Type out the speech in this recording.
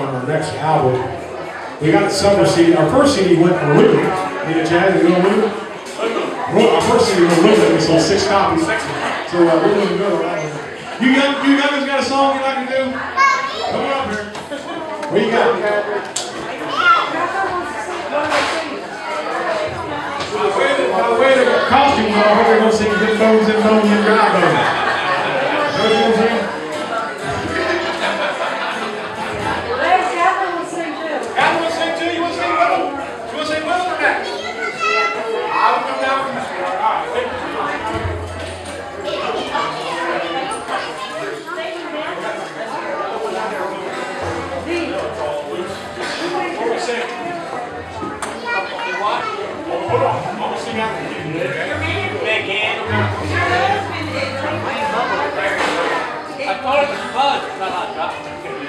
on our next album. We got summer CD. Our first CD went for aluminum. Need a jazz and go aluminum? Well, our first CD went aluminum. We sold six copies. So uh, we're doing good on that one. You got, you guys got a song you'd like to do? Come on up here. What you got? By the way, the- costumes are, I hope they're gonna sing Big Bones and Bones and Bones. I thought it was fun. It's not hot,